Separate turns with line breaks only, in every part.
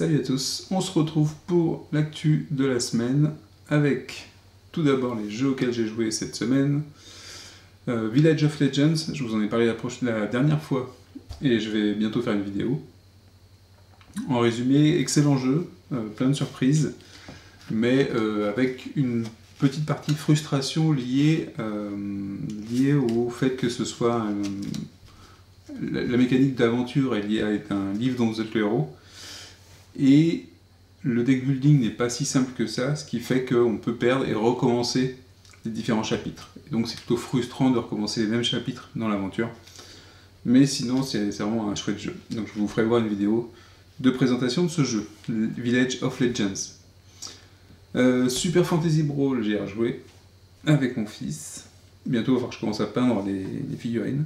Salut à tous, on se retrouve pour l'actu de la semaine avec tout d'abord les jeux auxquels j'ai joué cette semaine. Euh, Village of Legends, je vous en ai parlé la, dernière fois et je vais bientôt faire une vidéo. En résumé, excellent jeu, euh, plein de surprises, mais euh, avec une petite partie frustration liée, liée au fait que ce soit la, mécanique d'aventure est liée à un livre dont vous êtes le héros et le deck building n'est pas si simple que ça, ce qui fait qu'on peut perdre et recommencer les différents chapitres. Donc c'est plutôt frustrant de recommencer les mêmes chapitres dans l'aventure. Mais sinon, c'est vraiment un chouette jeu. Donc je vous ferai voir une vidéo de présentation de ce jeu, Village of Legends. Euh, Super Fantasy Brawl, j'ai rejoué avec mon fils. Bientôt, que je commence à peindre les, figurines.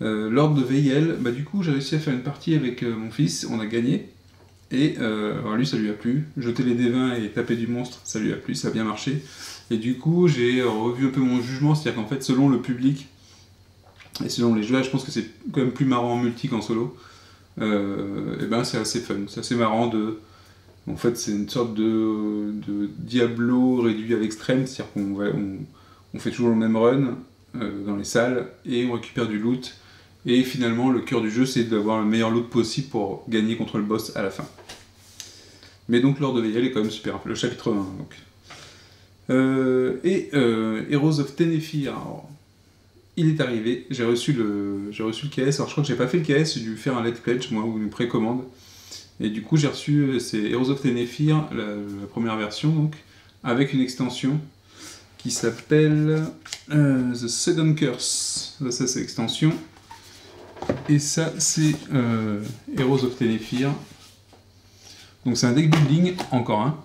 Euh, de Veyel, bah, du coup, j'ai réussi à faire une partie avec euh, mon fils, on a gagné. Et euh, lui, ça lui a plu. Jeter les D20 et taper du monstre, ça lui a plu, ça a bien marché. Et du coup, j'ai revu un peu mon jugement, c'est-à-dire qu'en fait, selon le public et selon les joueurs, je pense que c'est quand même plus marrant en multi qu'en solo. Euh, et ben, c'est assez fun, c'est assez marrant de. En fait, c'est une sorte de, Diablo réduit à l'extrême, c'est-à-dire qu'on on, on, fait toujours le même run euh, dans les salles et on récupère du loot et finalement, le cœur du jeu, c'est d'avoir le meilleur loot possible pour gagner contre le boss à la fin. Mais donc, Lord of est quand même super. Le chapitre 1, donc. Euh, et euh, Heroes of Tenefir, il est arrivé, j'ai reçu, le, reçu le KS, alors je crois que j'ai pas fait le KS, j'ai dû faire un let's pledge, moi, ou une précommande. Et du coup, j'ai reçu, euh, c'est Heroes of Tenefir, la, première version, donc, avec une extension qui s'appelle The Second Curse. Ça, c'est l'extension. Et ça, c'est euh, Heroes of Tenefir. Donc c'est un deck building, encore un,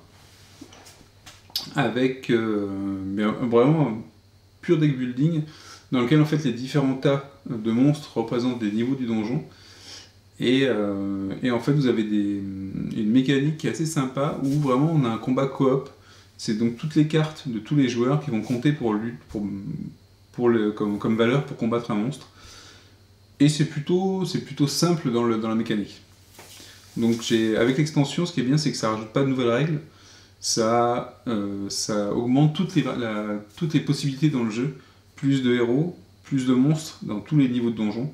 avec euh, vraiment un pur deck building, dans lequel en fait les différents tas de monstres représentent des niveaux du donjon. Et, euh, en fait vous avez une mécanique qui est assez sympa, où vraiment on a un combat coop. C'est donc toutes les cartes de tous les joueurs qui vont compter comme valeur pour combattre un monstre. Et c'est plutôt, plutôt simple dans, le, dans la mécanique. Donc avec l'extension, ce qui est bien, c'est que ça rajoute pas de nouvelles règles, ça, euh, ça augmente toutes les, toutes les possibilités dans le jeu. Plus de héros, plus de monstres dans tous les niveaux de donjon.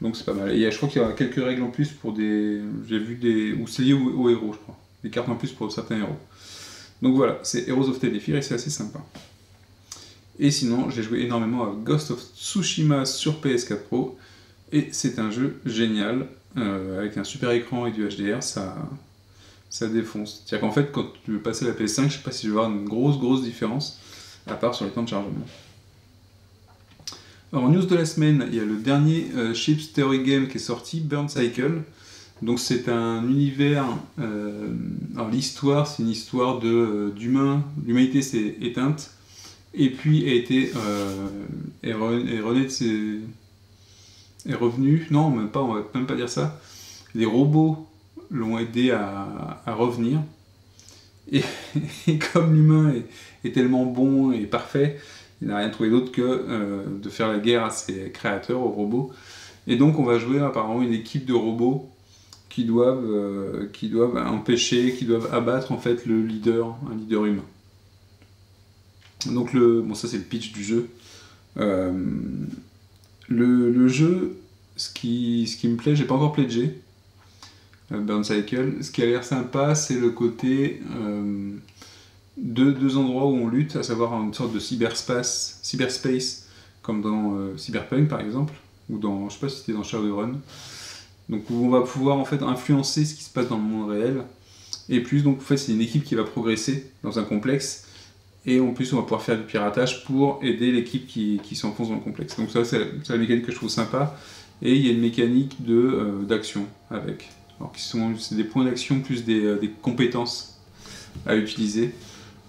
Donc c'est pas mal. Et je crois qu'il y a quelques règles en plus pour des. J'ai vu des. Ou c'est lié aux, héros, je crois. Des cartes en plus pour certains héros. Donc voilà, c'est Heroes of Telephir et c'est assez sympa. Et sinon, j'ai joué énormément à Ghost of Tsushima sur PS4 Pro. Et c'est un jeu génial, euh, avec un super écran et du HDR, ça, ça défonce. C'est-à-dire qu'en fait, quand tu veux passer la PS5, je sais pas si je vais voir une grosse, grosse différence, à part sur les temps de chargement. Alors, news de la semaine, il y a le dernier euh, Chips Theory Game qui est sorti, Burn Cycle. Donc c'est un univers. Euh, alors l'histoire, c'est une histoire de d'humain. L'humanité s'est éteinte et puis a été est, rené de ses, est revenu. Non, même pas, on va même pas dire ça. Les robots l'ont aidé à, revenir. Et, comme l'humain est, tellement bon et parfait, il n'a rien trouvé d'autre que euh, de faire la guerre à ses créateurs, aux robots. Et donc on va jouer apparemment une équipe de robots qui doivent, euh, qui doivent empêcher, qui doivent abattre en fait le leader, un leader humain. Donc le, bon ça c'est le pitch du jeu. Euh, le, jeu, ce qui, ce qui me plaît, j'ai pas encore pledgé, euh, Burn Cycle. Ce qui a l'air sympa, c'est le côté euh, de deux endroits où on lutte, à savoir une sorte de cyberspace, cyberspace comme dans euh, Cyberpunk par exemple, ou dans, je sais pas si c'était dans Shadowrun. Donc où on va pouvoir en fait influencer ce qui se passe dans le monde réel. Et plus donc en fait c'est une équipe qui va progresser dans un complexe et en plus, on va pouvoir faire du piratage pour aider l'équipe qui, qui s'enfonce dans le complexe. Donc ça, c'est la mécanique que je trouve sympa. Et il y a une mécanique euh, d'action avec. Alors qui sont des points d'action plus des, euh, des, compétences à utiliser.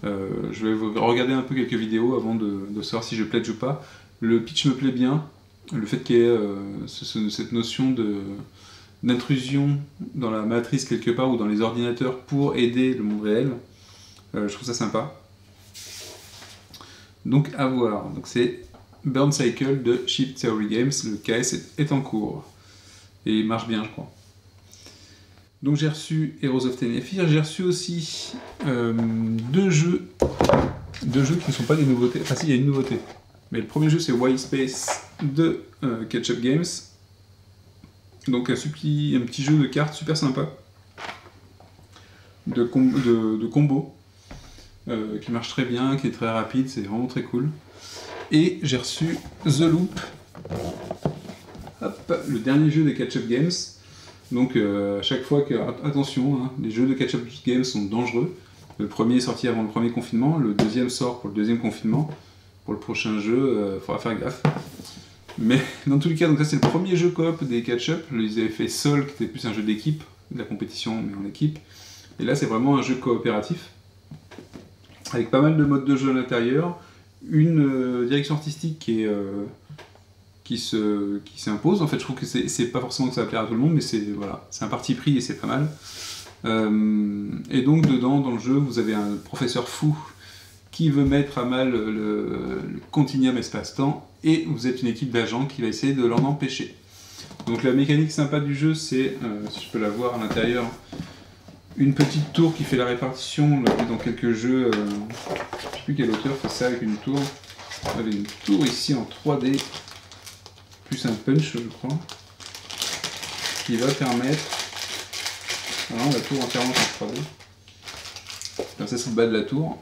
Euh, je vais regarder un peu quelques vidéos avant de, de, savoir si je pledge ou pas. Le pitch me plaît bien. Le fait qu'il y ait cette notion d'intrusion dans la matrice quelque part ou dans les ordinateurs pour aider le monde réel, je trouve ça sympa. Donc à voir. C'est Burn Cycle de Chip Theory Games. Le KS est, en cours. Et marche bien, je crois. Donc j'ai reçu Heroes of Tenefir, j'ai reçu aussi euh, deux jeux, deux jeux qui ne sont pas des nouveautés. Enfin si, il y a une nouveauté. Mais le premier jeu c'est Wild Space de euh, Ketchup Games. Donc un, petit jeu de cartes super sympa. De, com- de combo. Euh, qui marche très bien, qui est très rapide, c'est vraiment très cool. Et j'ai reçu The Loop. Hop, le dernier jeu des Ketchup Games. Donc euh, à chaque fois que... Attention, hein, les jeux de Ketchup Games sont dangereux. Le premier est sorti avant le premier confinement, le deuxième sort pour le deuxième confinement. Pour le prochain jeu, il faudra faire gaffe. Mais dans tous les cas, donc ça c'est le premier jeu coop des Ketchup. Ils avaient fait Sol, qui était plus un jeu d'équipe, de la compétition, mais en équipe. Et là c'est vraiment un jeu coopératif. Avec pas mal de modes de jeu à l'intérieur. Une euh, direction artistique qui euh, qui se qui s'impose. En fait, je trouve que c'est pas forcément que ça va plaire à tout le monde, mais c'est voilà, un parti pris et c'est pas mal. Euh, et donc dedans, dans le jeu, vous avez un professeur fou qui veut mettre à mal le, continuum espace-temps, et vous êtes une équipe d'agents qui va essayer de l'en empêcher. Donc la mécanique sympa du jeu, c'est, si je peux la voir à l'intérieur, une petite tour qui fait la répartition. On l'a vu dans quelques jeux, euh, je sais plus quel auteur fait ça avec une tour. On une tour ici en 3D, plus un punch, je crois, qui va permettre. Alors, la tour entièrement en 3D. Comme ça, c'est le bas de la tour.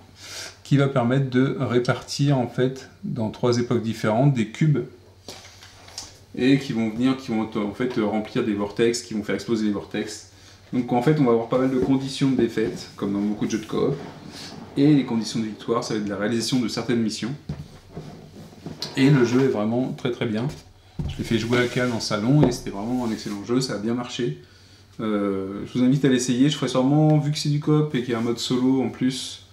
Qui va permettre de répartir en fait dans trois époques différentes des cubes et qui vont venir, qui vont en fait remplir des vortex, qui vont faire exploser les vortex. Donc en fait, on va avoir pas mal de conditions de défaite, comme dans beaucoup de jeux de coop. Et les conditions de victoire, ça va être de la réalisation de certaines missions. Et le jeu est vraiment très très bien. Je l'ai fait jouer à Cannes en salon et c'était vraiment un excellent jeu, ça a bien marché. Euh, je vous invite à l'essayer. Je ferai sûrement, vu que c'est du coop et qu'il y a un mode solo en plus,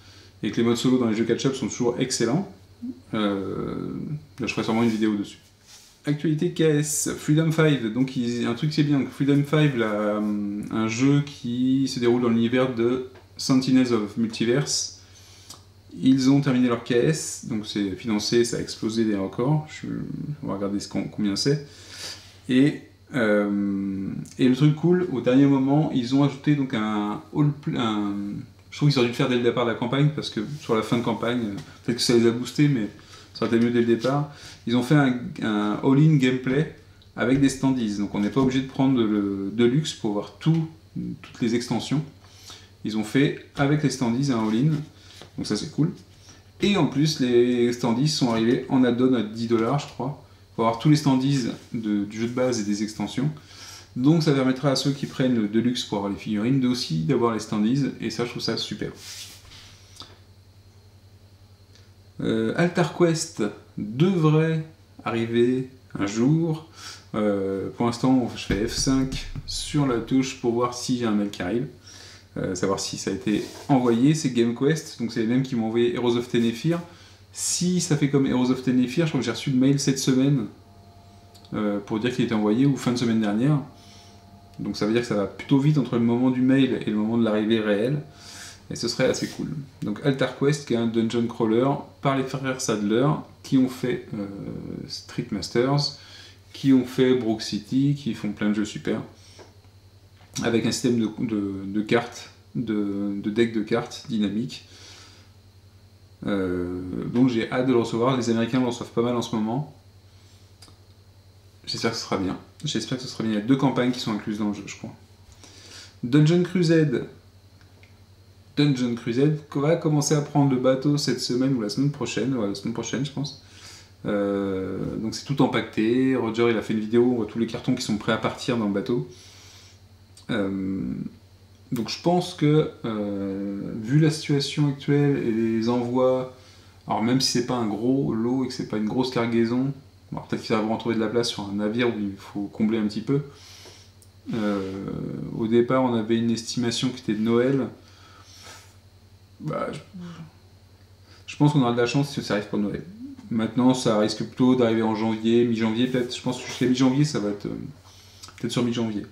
et que les modes solo dans les jeux catch-up sont toujours excellents, euh, je ferai sûrement une vidéo dessus. Actualité KS, Freedom 5, donc un truc qui est bien, Freedom 5, là, hum, un jeu qui se déroule dans l'univers de Sentinels of Multiverse. Ils ont terminé leur KS, donc c'est financé, ça a explosé des records. On va regarder combien c'est. Et, euh, et le truc cool, au dernier moment, ils ont ajouté donc un un- je trouve qu'ils auraient dû le faire dès le départ de la campagne, parce que sur la fin de campagne, euh, peut-être que ça les a boostés, mais ça aurait été mieux dès le départ. Ils ont fait un, all-in gameplay avec des standees, donc on n'est pas obligé de prendre le Deluxe pour voir tout, toutes les extensions. Ils ont fait avec les standees un all-in, donc ça c'est cool. Et en plus, les standees sont arrivés en add-on à 10 dollars, je crois, pour avoir tous les standees de- du jeu de base et des extensions. Donc ça permettra à ceux qui prennent le Deluxe pour avoir les figurines de d'avoir les standees, et ça je trouve ça super. Euh, Altar Quest devrait arriver un jour. Euh, pour l'instant, je fais F5 sur la touche pour voir si j'ai un mail qui arrive. Euh, savoir si ça a été envoyé. C'est GameQuest, donc c'est les mêmes qui m'ont envoyé Heroes of Tenefir. Si ça fait comme Heroes of Tenefir, je crois que j'ai reçu le mail cette semaine pour dire qu'il était envoyé ou fin de semaine dernière. Donc ça veut dire que ça va plutôt vite entre le moment du mail et le moment de l'arrivée réelle. Et ce serait assez cool. Donc Altar Quest, qui est un dungeon crawler par les frères Sadler, qui ont fait euh, Street Masters, qui ont fait Brook City, qui font plein de jeux super, avec un système de, cartes, de, de deck de cartes dynamique. Euh, donc j'ai hâte de le recevoir. Les Américains le reçoivent pas mal en ce moment. J'espère que ce sera bien. J'espère que ce sera bien. Il y a deux campagnes qui sont incluses dans le jeu, je crois. Dungeon Crusade. Dungeon Crusade va commencer à prendre le bateau cette semaine ou la semaine prochaine. La semaine prochaine, je pense. Euh, donc c'est tout empaqueté. Roger, il a fait une vidéo. On voit tous les cartons qui sont prêts à partir dans le bateau. Euh, donc je pense que, euh, vu la situation actuelle et les envois, alors même si c'est pas un gros lot et que c'est pas une grosse cargaison, peut-être qu'ils à trouver de la place sur un navire où il faut combler un petit peu. Au départ, on avait une estimation qui était de Noël. Bah, je... pense qu'on aura de la chance si ça arrive pour Noël. Maintenant, ça risque plutôt d'arriver en janvier, mi-janvier peut-être. Je pense que jusqu'à mi-janvier, ça va être euh, peut-être sur mi-janvier.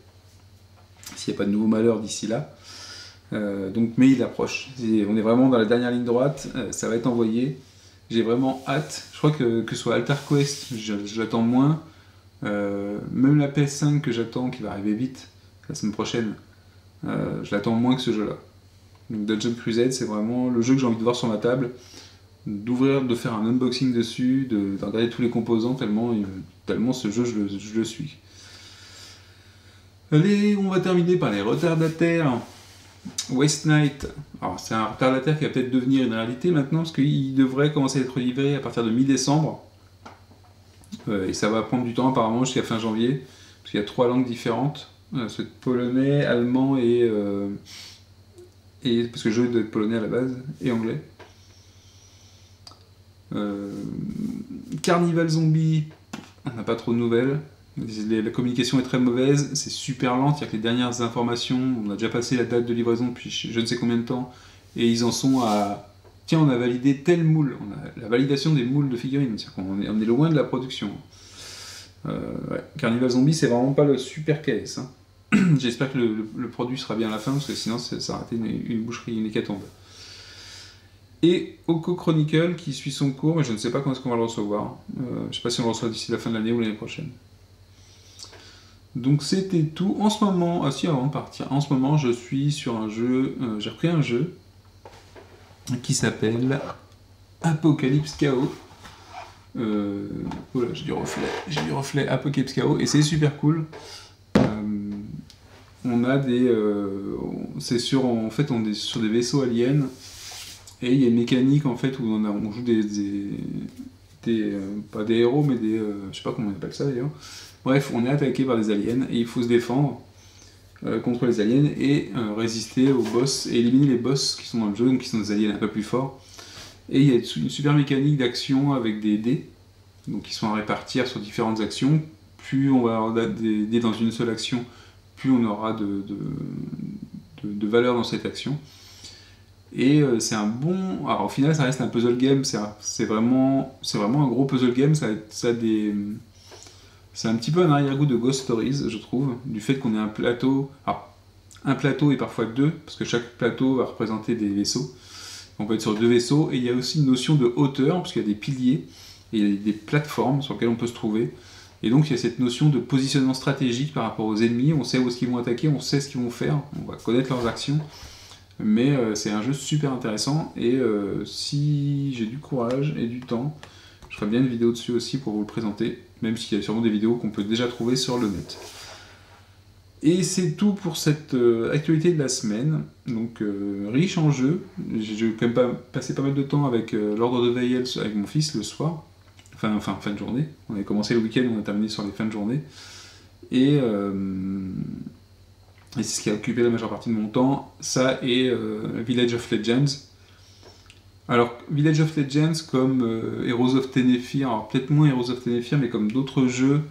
S'il n'y a pas de nouveaux malheurs d'ici là. Euh, donc, mais il approche. On est vraiment dans la dernière ligne droite. euh, ça va être envoyé. J'ai vraiment hâte. Je crois que que ce soit Altar Quest, je, l'attends moins. Même la PS5 que j'attends, qui va arriver vite la semaine prochaine, je l'attends moins que ce jeu-là. Dungeon Crusade, c'est vraiment le jeu que j'ai envie de voir sur ma table, d'ouvrir, de faire un unboxing dessus, de, tous les composants, tellement, tellement ce jeu, je le suis. Allez, on va terminer par les retardataires. Waste Night, alors c'est un retardataire qui va peut-être devenir une réalité maintenant parce qu'il devrait commencer à être livré à partir de mi-décembre. Euh, et ça va prendre du temps apparemment jusqu'à fin janvier, parce qu'il y a trois langues différentes, euh, polonais, allemand et, euh, et... parce que jeu doit être polonais à la base, et anglais. Carnival Zombie, on n'a pas trop de nouvelles. La communication est très mauvaise, c'est super lent, a que les dernières informations, on a déjà passé la date de livraison depuis je ne sais combien de temps, et ils en sont à tiens, on a validé tel moule, la validation des moules de figurines, on est, on est loin de la production. Euh, Carnival Zombie, c'est vraiment pas le super case. J'espère que le, produit sera bien à la fin, parce que sinon ça, aurait été une, boucherie, une hécatombe. Et Oko Chronicle qui suit son cours, mais je ne sais pas quand est-ce qu'on va le recevoir. Euh, je ne sais pas si on le reçoit d'ici la fin de l'année ou l'année prochaine. Donc c'était tout. En ce moment, ah si avant de partir, en ce moment je suis sur un jeu, euh, j'ai repris un jeu qui s'appelle Apocalypse Chaos. Euh, voilà, j'ai du reflet, j'ai du reflet Apocalypse Chaos et c'est super cool. Euh, on a des, c'est sur, en fait, on est sur des vaisseaux aliens et il y a une mécanique en fait où on, joue des, des, pas des héros mais des, je sais pas comment on appelle ça d'ailleurs Bref, on est attaqué par des aliens et il faut se défendre euh, contre les aliens et euh, résister aux boss et éliminer les boss qui sont dans le jeu, donc qui sont des aliens un peu plus forts. Et il y a une super mécanique d'action avec des dés, donc qui sont à répartir sur différentes actions. Plus on va avoir des dés dans une seule action, on aura de, valeur dans cette action. Et euh, c'est un bon. Alors au final, ça reste un puzzle game, c'est vraiment, vraiment un gros puzzle game, ça, des c'est un petit peu un arrière-goût de Ghost Stories, je trouve, du fait qu'on ait un plateau. Alors, un plateau et parfois deux, parce que chaque plateau va représenter des vaisseaux. On peut être sur deux vaisseaux, et il y a aussi une notion de hauteur, parce qu'il y a des piliers, et des plateformes sur lesquelles on peut se trouver. Et donc il y a cette notion de positionnement stratégique par rapport aux ennemis, on sait où est-ce qu'ils vont attaquer, on sait ce qu'ils vont faire, on va connaître leurs actions. Mais euh, c'est un jeu super intéressant, et euh, si j'ai du courage et du temps, je ferai bien une vidéo dessus aussi pour vous le présenter même s'il y a sûrement des vidéos qu'on peut déjà trouver sur le net. Et c'est tout pour cette euh, actualité de la semaine, donc riche en jeux. J'ai quand même pas, passé pas mal de temps avec l'ordre de Veil avec mon fils le soir, enfin, enfin fin de journée. On avait commencé le week-end, on a terminé sur les fins de journée. Et, et c'est ce qui a occupé la majeure partie de mon temps. Ça et Village of Legends, alors, Village of Legends, comme euh, Heroes of Tenephir, alors peut-être moins Heroes of Tenephir, mais comme d'autres jeux,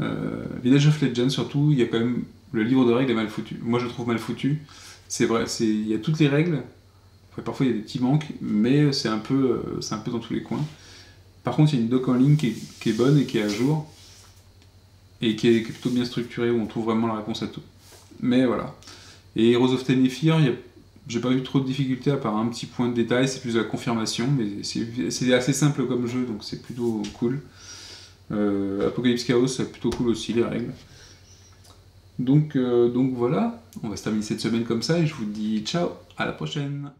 euh, Village of Legends surtout, il y a quand même le livre de règles est mal foutu. Moi, je le trouve mal foutu. C'est vrai, il y a toutes les règles. parfois, il y a des petits manques, mais c'est un peu, euh, c'est un peu dans tous les coins. Par contre, il y a une doc en ligne qui est, bonne et qui est à jour et qui est, plutôt bien structurée où on trouve vraiment la réponse à tout. Mais voilà. Et Heroes of a j'ai pas eu trop de difficultés à part un petit point de détail, c'est plus la confirmation, mais c'est assez simple comme jeu, donc c'est plutôt cool. Euh, Apocalypse Chaos, c'est plutôt cool aussi les règles. Euh, donc voilà, on va se terminer cette semaine comme ça et je vous dis ciao, à la prochaine